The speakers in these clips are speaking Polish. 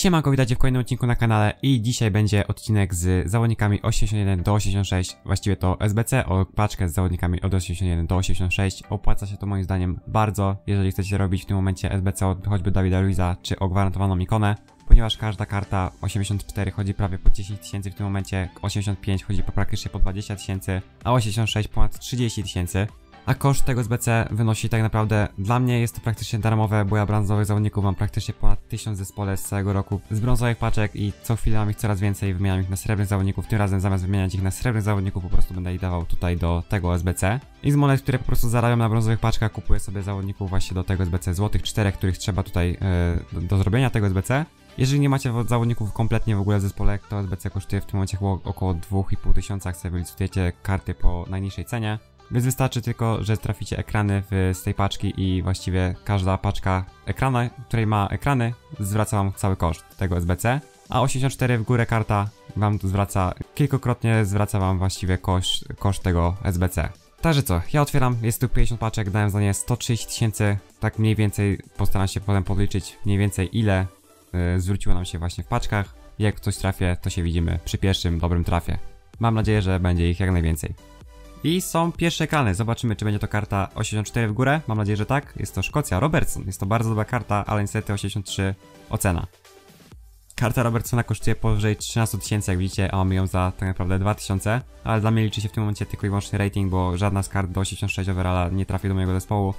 Siemanko, witajcie w kolejnym odcinku na kanale i dzisiaj będzie odcinek z zawodnikami 81 do 86, właściwie to SBC, o paczkę z zawodnikami od 81 do 86. Opłaca się to moim zdaniem bardzo, jeżeli chcecie robić w tym momencie SBC od choćby Dawida Luiza czy o gwarantowaną ikonę, ponieważ każda karta 84 chodzi prawie po 10 tysięcy w tym momencie, 85 chodzi po praktycznie po 20 tysięcy, a 86 ponad 30 tysięcy. A koszt tego SBC wynosi tak naprawdę, dla mnie jest to praktycznie darmowe, bo ja brązowych zawodników mam praktycznie ponad 1000 zespole z całego roku z brązowych paczek i co chwilę mam ich coraz więcej, wymieniam ich na srebrnych zawodników, tym razem zamiast wymieniać ich na srebrnych zawodników po prostu będę ich dawał tutaj do tego SBC. I z monet, które po prostu zarabiam na brązowych paczkach kupuję sobie zawodników właśnie do tego SBC, złotych czterech, których trzeba tutaj yy, do, do zrobienia tego SBC. Jeżeli nie macie zawodników kompletnie w ogóle w zespole, to SBC kosztuje w tym momencie około 2,5 tysiąca, jak sobie licytujecie karty po najniższej cenie. Więc wystarczy tylko, że traficie ekrany w, z tej paczki i właściwie każda paczka ekrana, której ma ekrany, zwraca wam cały koszt tego SBC. A 84 w górę karta wam zwraca, kilkukrotnie zwraca wam właściwie koszt, koszt tego SBC. Także co, ja otwieram, jest tu 50 paczek, dałem za nie 130 tysięcy, tak mniej więcej postaram się potem podliczyć mniej więcej ile y, zwróciło nam się właśnie w paczkach. Jak coś trafię, to się widzimy przy pierwszym dobrym trafie. Mam nadzieję, że będzie ich jak najwięcej. I są pierwsze ekrany. Zobaczymy, czy będzie to karta 84 w górę. Mam nadzieję, że tak. Jest to Szkocja, Robertson. Jest to bardzo dobra karta, ale niestety 83 ocena. Karta Robertsona kosztuje powyżej 13 tysięcy, jak widzicie, a mamy ją za tak naprawdę 2000. Ale dla mnie liczy się w tym momencie tylko i wyłącznie rating, bo żadna z kart do 86 overalla nie trafi do mojego zespołu.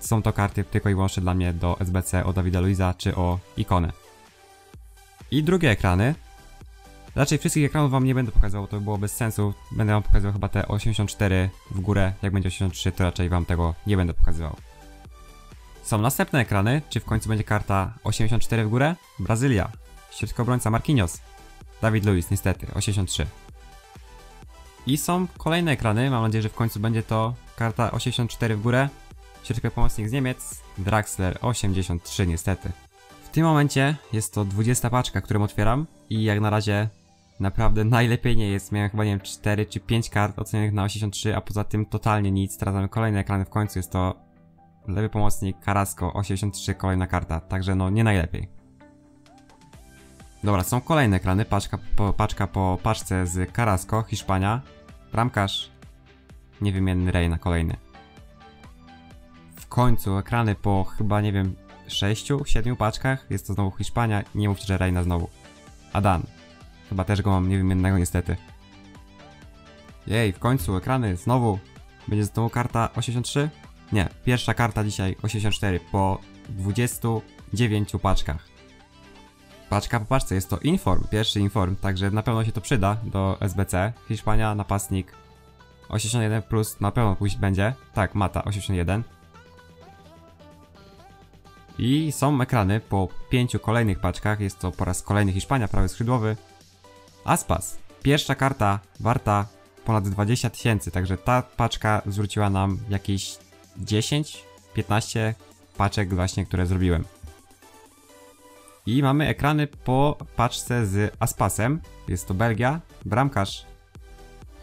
Są to karty tylko i wyłącznie dla mnie do SBC o Davida Luiza czy o Ikonę. I drugie ekrany Raczej wszystkich ekranów wam nie będę pokazywał, to by było bez sensu. Będę wam pokazywał chyba te 84 w górę. Jak będzie 83, to raczej wam tego nie będę pokazywał. Są następne ekrany. Czy w końcu będzie karta 84 w górę? Brazylia. Środkobrońca Marquinhos. Dawid Luiz, niestety, 83. I są kolejne ekrany. Mam nadzieję, że w końcu będzie to karta 84 w górę. Środkowy pomocnik z Niemiec. Draxler 83, niestety. W tym momencie jest to 20 paczka, którą otwieram. I jak na razie Naprawdę najlepiej nie jest. Miałem chyba, nie wiem, 4 czy 5 kart ocenionych na 83, a poza tym totalnie nic. Teraz mamy kolejny ekran w końcu. Jest to lewy pomocnik Carrasco 83, kolejna karta. Także no, nie najlepiej. Dobra, są kolejne ekrany. Paczka po, paczka po paczce z Carrasco, Hiszpania. Bramkarz. Niewymienny Rey na kolejny. W końcu ekrany po chyba, nie wiem, 6-7 paczkach. Jest to znowu Hiszpania. Nie mówcie, że Reyna znowu. Adan. Chyba też go mam niewymiennego niestety. Jej, w końcu ekrany, znowu. Będzie znowu karta 83? Nie, pierwsza karta dzisiaj 84 po 29 paczkach. Paczka po paczce, jest to Inform, pierwszy Inform, także na pewno się to przyda do SBC. Hiszpania, napastnik 81 plus na pewno pójść będzie. Tak, Mata 81. I są ekrany po pięciu kolejnych paczkach, jest to po raz kolejny Hiszpania, prawy skrzydłowy. Aspas. Pierwsza karta warta ponad 20 tysięcy, także ta paczka zwróciła nam jakieś 10-15 paczek właśnie, które zrobiłem. I mamy ekrany po paczce z Aspasem. Jest to Belgia, bramkarz.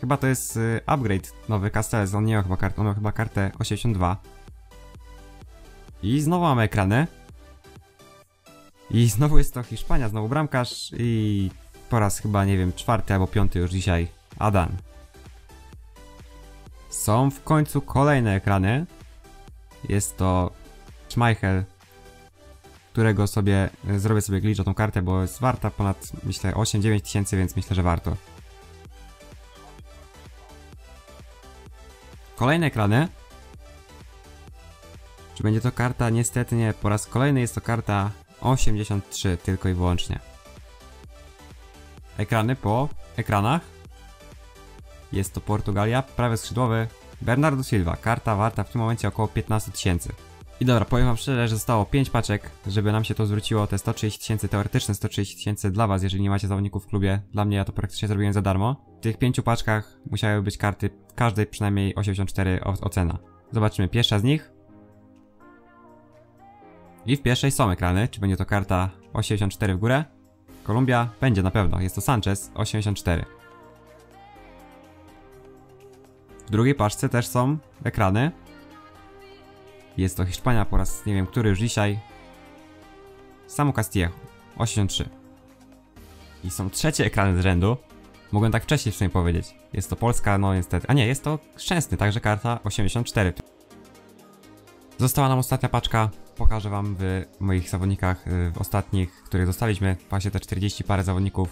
Chyba to jest y, upgrade nowy Castells, on nie miał chyba kartę, on miał chyba kartę 82. I znowu mamy ekrany. I znowu jest to Hiszpania, znowu bramkarz i po raz chyba, nie wiem, czwarty albo piąty już dzisiaj Adan. Są w końcu kolejne ekrany. Jest to Schmeichel, którego sobie, zrobię sobie glitch o tą kartę, bo jest warta ponad, myślę, 8-9 tysięcy, więc myślę, że warto. Kolejne ekrany. Czy będzie to karta? Niestety nie. Po raz kolejny jest to karta 83 tylko i wyłącznie ekrany po ekranach. Jest to Portugalia, prawy skrzydłowy, Bernardo Silva, karta warta w tym momencie około 15 tysięcy. I dobra, powiem wam szczerze, że zostało 5 paczek, żeby nam się to zwróciło, te 130 tysięcy, teoretyczne 130 tysięcy dla was, jeżeli nie macie zawodników w klubie. Dla mnie ja to praktycznie zrobiłem za darmo. W tych 5 paczkach musiały być karty, każdej przynajmniej 84 ocena. Zobaczymy, pierwsza z nich. I w pierwszej są ekrany, czy będzie to karta 84 w górę, Kolumbia będzie na pewno, jest to Sanchez 84. W drugiej paczce też są ekrany. Jest to Hiszpania po raz nie wiem który już dzisiaj. Samo Castillejo 83. I są trzecie ekrany z rzędu. Mogłem tak wcześniej w sumie powiedzieć. Jest to Polska, no niestety. A nie, jest to Szczęsny, także karta 84. Została nam ostatnia paczka. Pokażę wam w moich zawodnikach, y, w ostatnich, których dostaliśmy. Właśnie te 40 parę zawodników.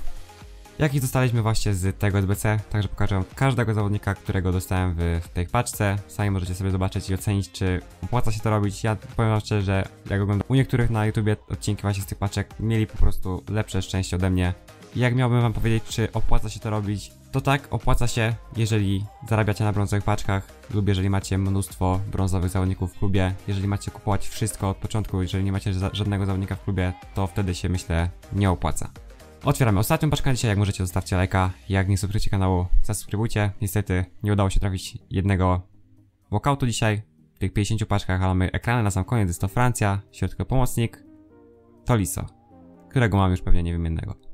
Jakich dostaliśmy właśnie z tego SBC. Także pokażę wam każdego zawodnika, którego dostałem w, w tej paczce. Sami możecie sobie zobaczyć i ocenić, czy opłaca się to robić. Ja powiem wam szczerze, że jak oglądam u niektórych na YouTubie odcinki właśnie z tych paczek, mieli po prostu lepsze szczęście ode mnie. Jak miałbym wam powiedzieć, czy opłaca się to robić, to tak, opłaca się, jeżeli zarabiacie na brązowych paczkach lub jeżeli macie mnóstwo brązowych zawodników w klubie. Jeżeli macie kupować wszystko od początku, jeżeli nie macie żadnego zawodnika w klubie, to wtedy się myślę nie opłaca. Otwieramy ostatnią paczkę dzisiaj, jak możecie zostawcie lajka, jak nie subskrybujecie kanału, zasubskrybujcie. Niestety nie udało się trafić jednego walkoutu dzisiaj, w tych 50 paczkach, mamy ekrany na sam koniec, jest to Francja, środkowy pomocnik, Toliso, którego mam już pewnie niewymiennego.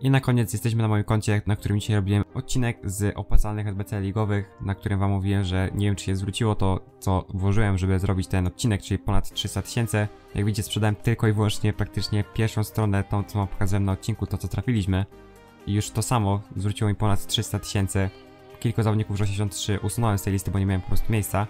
I na koniec jesteśmy na moim koncie, na którym dzisiaj robiłem odcinek z opłacalnych SBC ligowych, na którym wam mówiłem, że nie wiem czy się zwróciło to, co włożyłem, żeby zrobić ten odcinek, czyli ponad 300 tysięcy. Jak widzicie, sprzedałem tylko i wyłącznie praktycznie pierwszą stronę, tą co wam pokazałem na odcinku, to co trafiliśmy. I już to samo zwróciło mi ponad 300 tysięcy. Kilku zawodników z 83 usunąłem z tej listy, bo nie miałem po prostu miejsca.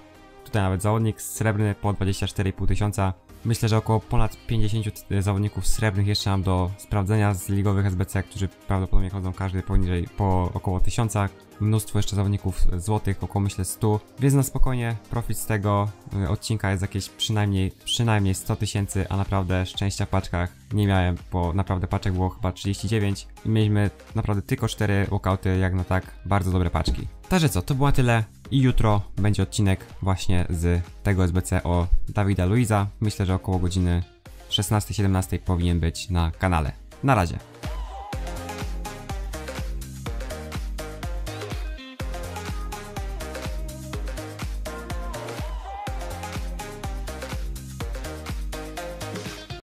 Tutaj nawet zawodnik srebrny po 24,5 tysiąca. Myślę, że około ponad 50 zawodników srebrnych jeszcze mam do sprawdzenia z ligowych SBC, którzy prawdopodobnie chodzą każdy poniżej po około 1000. Mnóstwo jeszcze zawodników złotych, około myślę 100. Więc na spokojnie profit z tego y, odcinka jest jakieś przynajmniej, przynajmniej 100 tysięcy, a naprawdę szczęścia w paczkach nie miałem, bo naprawdę paczek było chyba 39 i mieliśmy naprawdę tylko 4 walkouty, jak na tak bardzo dobre paczki. Także co, to było tyle i jutro będzie odcinek właśnie z tego SBC o Dawida Luiza. Myślę, że około godziny 16-17 powinien być na kanale. Na razie.